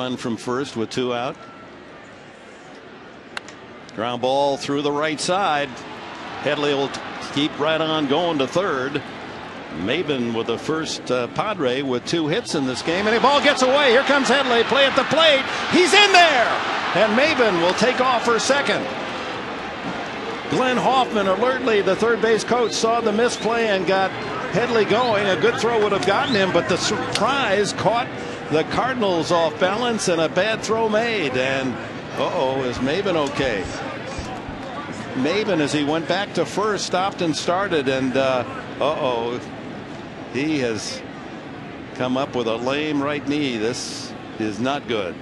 run from first with two out. Ground ball through the right side. Headley will keep right on going to third. Maybin with the first uh, Padre with two hits in this game, and the ball gets away. Here comes Headley, play at the plate. He's in there, and Maybin will take off for second. Glenn Hoffman alertly, the third base coach, saw the misplay and got Headley going. A good throw would have gotten him, but the surprise caught the Cardinals off balance and a bad throw made. And uh oh, is Maybin okay? Maybin, as he went back to first, stopped and started, and uh oh, he has come up with a lame right knee. This is not good.